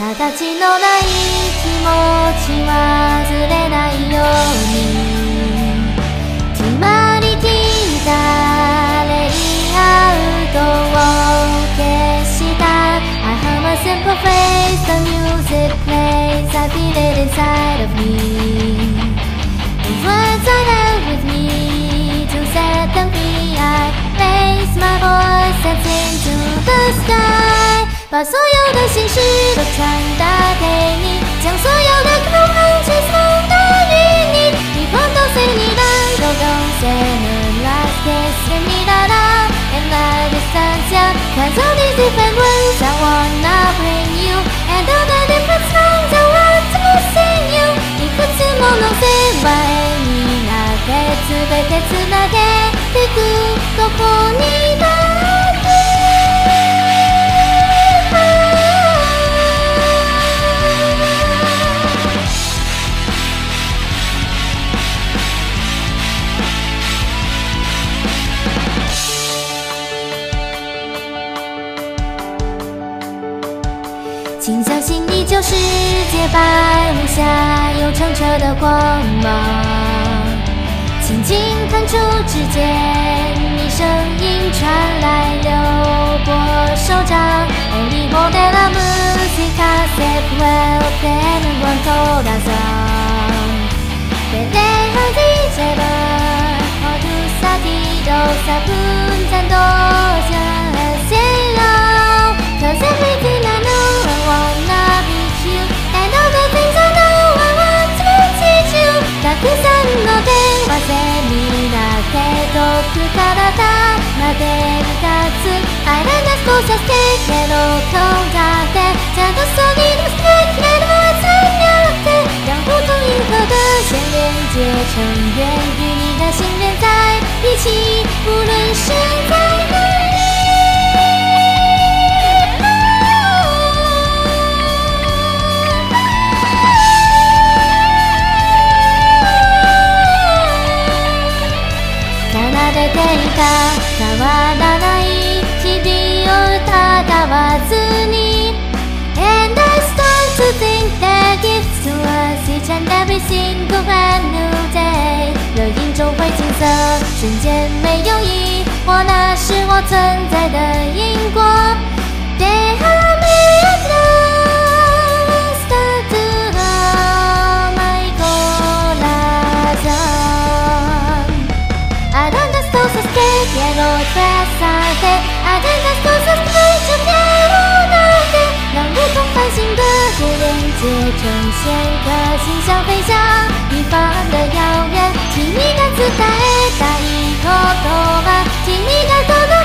形のない気持ち忘れないように決まりきったレイアウトを消した I have a simple face the music plays I feel it inside of me The words are there with me to set them free I raise my voice and sing to the sky 把所有的心事都传达给你，将所有的空气送到云里，以后都随你的，都都随你 Last kiss give me that love and love is sunshine Cause all these different words I wanna bring you And all the different songs I want to sing you いくつもの世話になって全てつなげてくここに 请相信，你就是洁白无瑕又澄澈的光芒。轻轻弹出指尖，你声音传来，流过手掌。Only hold la musica se puede en un corazón. Te dejo dicever, o tus latidos まで立つ I ran as cosas que quiero contarte ちゃんとそうにでもしてきれるは残留って让不同银河的线连接成圆，与你的心连在一起，无论是在哪里。奏でていた色，瞬间没有疑惑，那是我存在的因果。Déjame atrás todo my corazón Haré las cosas que quiero trazarte Haré las cosas 连接成线，颗心想飞向一方的遥远。君が伝えたいことは君が届